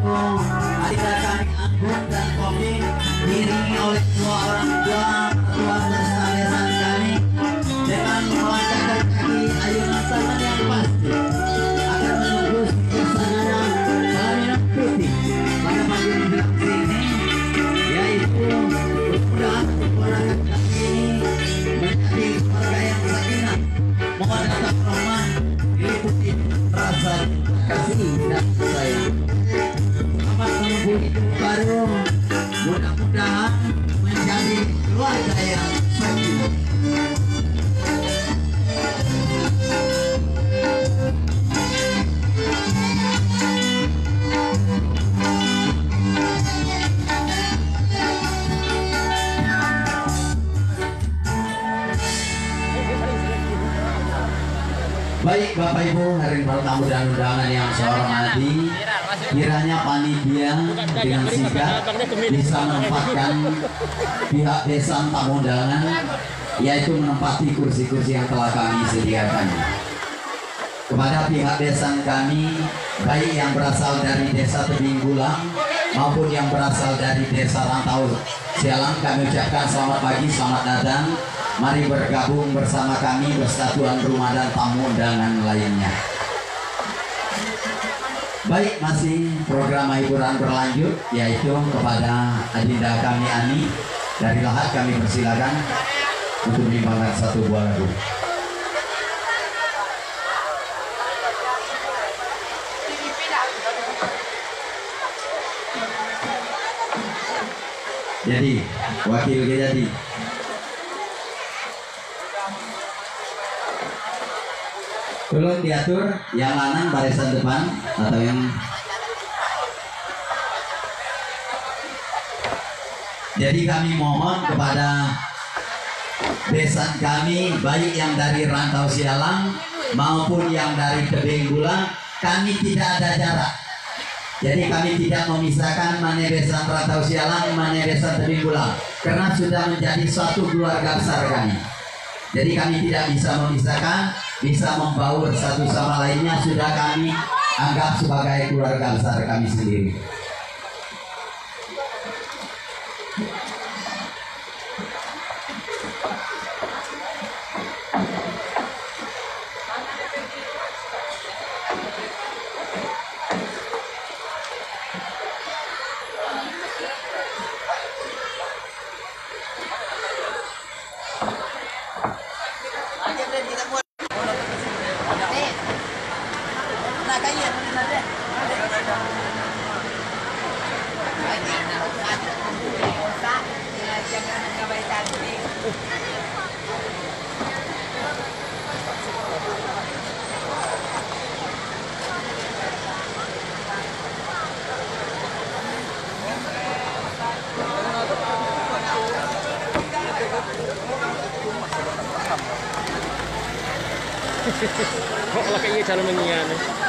ada kami Anggun dan Kopi diiringi oleh dua orang tua tua beserta besan kami dengan melangkahkan kaki ayunan tangan yang pasti akan menunggu kesanana pelaminan putih pada pagi ini yaitu mudah-mudahan keponakan kami ini menjadi keluarga yang sakinah mohon tetap rahmat diliputi rasa kasih. dan hidup baru mudah-mudahan menjadi keluarga yang Baik Bapak Ibu, hari tamu dan undangan yang saya hormati, kiranya panitia dengan sigap bisa menempatkan pihak desa tamu undangan, yaitu menempati kursi-kursi yang telah kami sediakan. Kepada pihak desa kami, baik yang berasal dari desa Tebing Gulang maupun yang berasal dari desa Rantau Sialang, kami ucapkan selamat pagi, selamat datang. Mari bergabung bersama kami bersatuan rumah dan tamu undangan lainnya. Baik, masih program hiburan berlanjut yaitu kepada adinda kami Ani dari Lahat kami persilakan untuk menyimpangkan satu buah lagu. Jadi, wakil jadi. Tolong diatur yang lanang barisan depan atau yang Jadi kami mohon kepada besan kami baik yang dari rantau Sialang maupun yang dari Tebing Bulang kami tidak ada jarak. Jadi kami tidak memisahkan mana besan rantau Sialang, mana besan Tebing Bulang karena sudah menjadi suatu keluarga besar kami. Jadi kami tidak bisa memisahkan, bisa membaur satu sama lainnya sudah kami anggap sebagai keluarga besar kami sendiri. Makalaki iya, sana mangyayari.